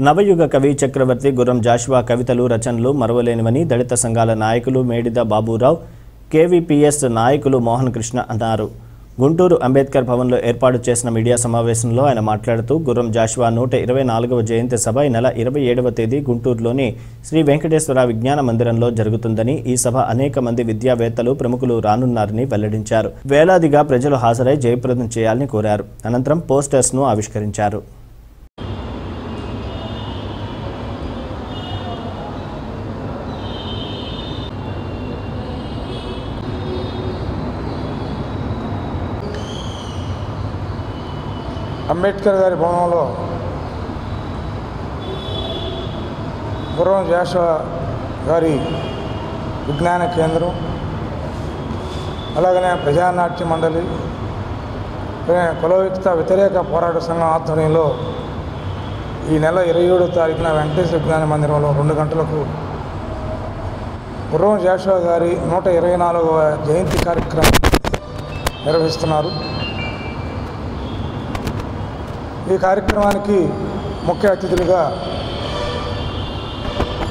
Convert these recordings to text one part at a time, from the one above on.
నవయుగ కవి చక్రవర్తి గుర్రం జాషువా కవితలు రచనలు మరవలేనివని దళిత సంఘాల నాయకులు మేడిద బాబురావు కేవీపీఎస్ నాయకులు మోహన్ కృష్ణ అన్నారు. గుంటూరు అంబేద్కర్ భవన్లో ఏర్పాటు చేసిన మీడియా సమావేశంలో ఆయన మాట్లాడుతూ గుర్రం జాషువా నూట ఇరవై నాలుగవ జయంతి సభ ఈ నెల ఇరవై ఏడవ తేదీ గుంటూరులోని శ్రీ వెంకటేశ్వర విజ్ఞాన మందిరంలో జరుగుతుందని ఈ సభ అనేక మంది విద్యావేత్తలు ప్రముఖులు రానున్నారని వెల్లడించారు. వేలాదిగా ప్రజలు హాజరై జయప్రదం చేయాలని కోరారు. అనంతరం పోస్టర్స్ను ఆవిష్కరించారు. అంబేద్కర్ గారి భవనంలో గుర్రం జాషువా గారి విజ్ఞాన కేంద్రం అలాగనే ప్రజానాట్య మండలి కులవ్యక్త వ్యతిరేక పోరాట సంఘం ఆధ్వర్యంలో ఈ నెల ఇరవై ఏడో తారీఖున వెంకటేశ్వర విజ్ఞాన మందిరంలో రెండు గంటలకు గుర్రం జాషువా గారి నూట ఇరవై నాలుగవ జయంతి కార్యక్రమం నిర్వహిస్తున్నారు. ఈ కార్యక్రమానికి ముఖ్య అతిథులుగా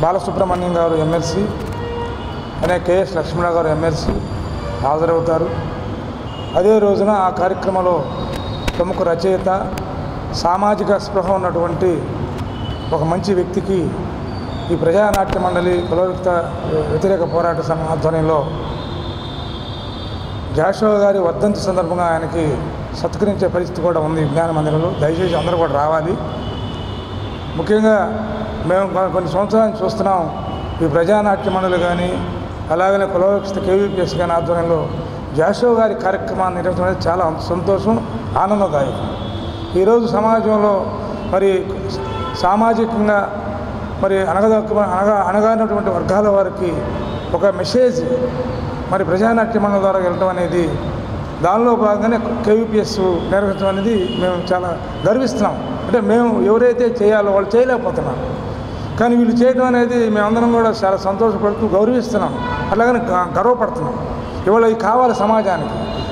బాలసుబ్రహ్మణ్యం గారు ఎమ్మెల్సీ అనే కేఎస్ లక్ష్మణ గారు ఎమ్మెల్సీ హాజరవుతారు. అదే రోజున ఆ కార్యక్రమంలో ప్రముఖ రచయిత సామాజిక స్పృహ ఉన్నటువంటి ఒక మంచి వ్యక్తికి ఈ ప్రజానాట్య మండలి కులయుక్త వ్యతిరేక పోరాట సంఘం ఆధ్వర్యంలో జాషో గారి వర్ధంతి సందర్భంగా ఆయనకి సత్కరించే పరిస్థితి కూడా ఉంది. విజ్ఞాన మందిరంలో దయచేసి అందరూ కూడా రావాలి. ముఖ్యంగా మేము కొన్ని సంవత్సరాలు చూస్తున్నాం. ఈ ప్రజానాట్య మండలి కానీ అలాగనే కులవక్షిత కేవీపీఎస్ కానీ ఆధ్వర్యంలో జాషో గారి కార్యక్రమాన్ని నిర్వహించడం చాలా సంతోషం ఆనందదాయకం. ఈరోజు సమాజంలో మరి సామాజికంగా మరి అనగదొక్క అనగా అనగానటువంటి వర్గాల వారికి ఒక మెసేజ్ మరి ప్రజానాట్య మండలి ద్వారా వెళ్ళటం అనేది దానిలో భాగంగానే కేవీపీఎస్ నిర్వహించడం అనేది మేము చాలా గర్విస్తున్నాం. అంటే మేము ఎవరైతే చేయాలో వాళ్ళు చేయలేకపోతున్నాం కానీ వీళ్ళు చేయడం అనేది మేమందరం కూడా చాలా సంతోషపడుతూ గౌరవిస్తున్నాం. అట్లాగని గ- గర్వపడుతున్నాం. ఇవాళ ఇది కావాలి సమాజానికి.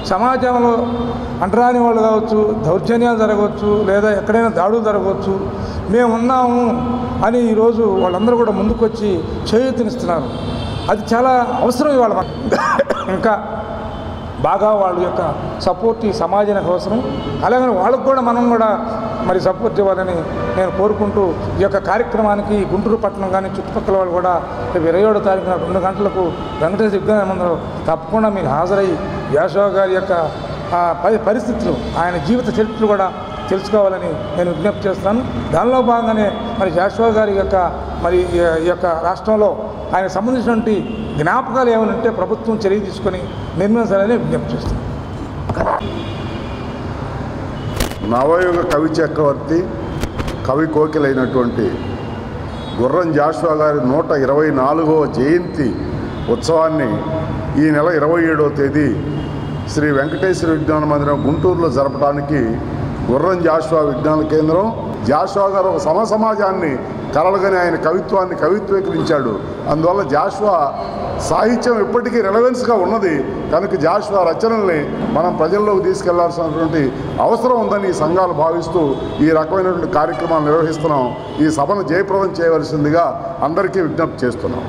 సమాజంలో అంటరాని వాళ్ళు కావచ్చు దౌర్జన్యాలు జరగవచ్చు లేదా ఎక్కడైనా దాడులు జరగవచ్చు మేము ఉన్నాము అని ఈరోజు వాళ్ళందరూ కూడా ముందుకొచ్చి చేయూతనిస్తున్నారు. అది చాలా అవసరం ఇవాళ ఇంకా బాగా వాళ్ళ యొక్క సపోర్ట్ ఈ సమాజానికి అవసరం. అలాగే వాళ్ళకు కూడా మనం కూడా మరి సపోర్ట్ ఇవ్వాలని నేను కోరుకుంటూ ఈ యొక్క కార్యక్రమానికి గుంటూరు పట్టణం కానీ చుట్టుపక్కల వాళ్ళు కూడా రేపు ఇరవై ఏడో తారీఖున రెండు గంటలకు వెంకటేశ్వర విజ్ఞాన మందిరం తప్పకుండా మీరు హాజరై యాశవ గారి యొక్క పరిస్థితులు ఆయన జీవిత చరిత్రలు కూడా తెలుసుకోవాలని నేను విజ్ఞప్తి చేస్తున్నాను. దానిలో భాగంగానే మరి జాషువా గారి యొక్క మరి ఈ యొక్క రాష్ట్రంలో ఆయన సంబంధించినటువంటి జ్ఞాపకాలు ఏమైనా ఉంటే ప్రభుత్వం చర్య తీసుకొని నిర్మించాలని విజ్ఞప్తి చేస్తున్నాను. నవయుగ కవి చక్రవర్తి కవి కోకిలైనటువంటి గుర్రం జాషువా గారి నూట ఇరవై నాలుగవ జయంతి ఉత్సవాన్ని ఈ నెల ఇరవై ఏడవ తేదీ శ్రీ వెంకటేశ్వర విజ్ఞాన మందిరం గుంటూరులో జరపడానికి గుర్రం జాషువా విజ్ఞాన కేంద్రం. జాషువా గారు ఒక సమ సమాజాన్ని కలలుగానే ఆయన కవిత్వాన్ని కవిత్వీకరించాడు. అందువల్ల జాషువా సాహిత్యం ఇప్పటికీ రెలవెన్స్గా ఉన్నది. కనుక జాషువా రచనల్ని మనం ప్రజల్లోకి తీసుకెళ్ళాల్సినటువంటి అవసరం ఉందని ఈ సంఘాలు భావిస్తూ ఈ రకమైనటువంటి కార్యక్రమాలు నిర్వహిస్తున్నాం. ఈ సభను జయప్రదం చేయవలసిందిగా అందరికీ విజ్ఞప్తి చేస్తున్నాం.